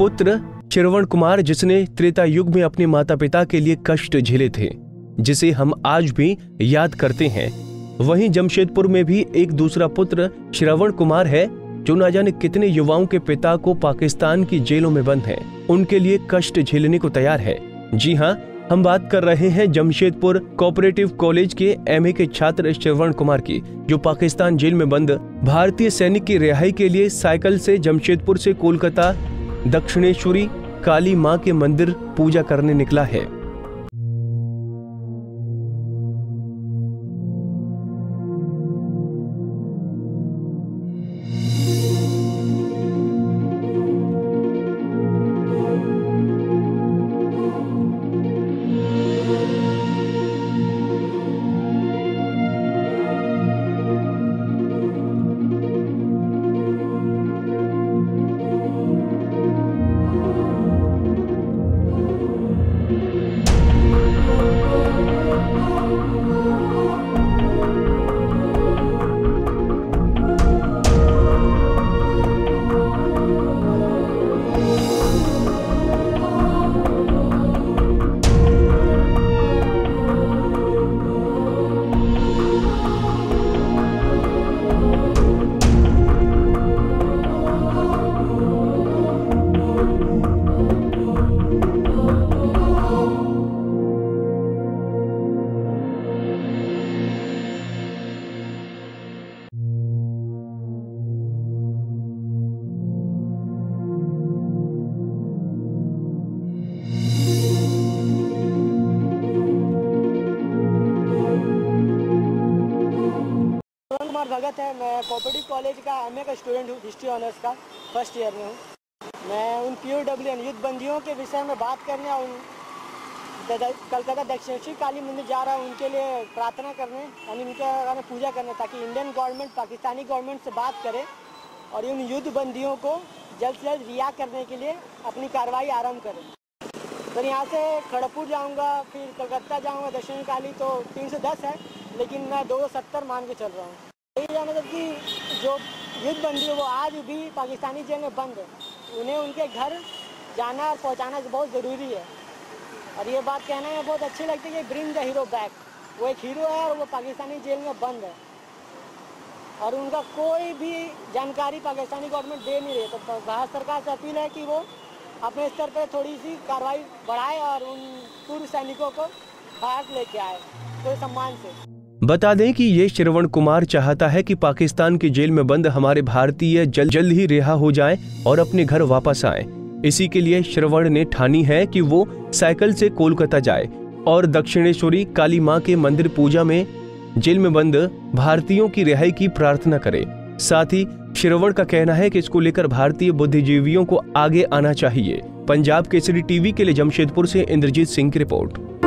पुत्र श्रवण कुमार, जिसने त्रेता युग में अपने माता पिता के लिए कष्ट झेले थे, जिसे हम आज भी याद करते हैं। वहीं जमशेदपुर में भी एक दूसरा पुत्र श्रवण कुमार है, जो ना जाने कितने युवाओं के पिता को पाकिस्तान की जेलों में बंद है। उनके लिए कष्ट झेलने को तैयार है। जी हाँ हम बात कर रहे हैं जमशेदपुर कोऑपरेटिव कॉलेज के एमए के छात्र श्रवण कुमार की, जो पाकिस्तान जेल में बंद, भारतीय सैनिक की रिहाई के लिए साइकिल से जमशेदपुर से कोलकाता दक्षिणेश्वरी काली माँ के मंदिर पूजा करने निकला है। कुमार भगत है। मैं कोऑपरेटिव कॉलेज का एमए का स्टूडेंट हूँ, हिस्ट्री ऑनर्स का, फ़र्स्ट ईयर में हूँ। मैं उन पी डब्ल्यू युद्ध बंदियों के विषय में बात करने और कलकत्ता दक्षिणेश्वरी काली मंदिर जा रहा हूँ, उनके लिए प्रार्थना करने, यानी उनके पूजा करने, ताकि इंडियन गवर्नमेंट पाकिस्तानी गवर्नमेंट से बात करे और उन युद्ध बंदियों को जल्द से जल्द रिहा करने के लिए अपनी कार्रवाई आरंभ करे। तो यहाँ से खड़गपुर जाऊँगा, फिर कलकत्ता जाऊँगा, दक्षिण काली तो तीन से दस है, लेकिन मैं दो सत्तर मान के चल रहा हूँ। है मतलब कि जो युद्ध बंदी है वो आज भी पाकिस्तानी जेल में बंद है। उन्हें उनके घर जाना और पहुँचाना बहुत ज़रूरी है। और ये बात कहना है बहुत अच्छी लगती है कि ब्रिंग द हीरो बैक वो एक हीरो है और वो पाकिस्तानी जेल में बंद है। और उनका कोई भी जानकारी पाकिस्तानी गवर्नमेंट दे नहीं रही तो भारत सरकार से अपील है कि वो अपने स्तर पर थोड़ी सी कार्रवाई बढ़ाए और उन पूर्व सैनिकों को भारत लेके आए। तो सम्मान से। बता दें कि ये श्रवण कुमार चाहता है कि पाकिस्तान की जेल में बंद हमारे भारतीय जल्द जल्द ही रिहा हो जाएँ और अपने घर वापस आएँ। इसी के लिए श्रवण ने ठानी है कि वो साइकिल से कोलकाता जाए और दक्षिणेश्वरी काली माँ के मंदिर पूजा में जेल में बंद भारतीयों की रिहाई की प्रार्थना करे। साथ ही श्रवण का कहना है कि इसको लेकर भारतीय बुद्धिजीवियों को आगे आना चाहिए। पंजाब केसरी टीवी के लिए जमशेदपुर से इंद्रजीत सिंह की रिपोर्ट।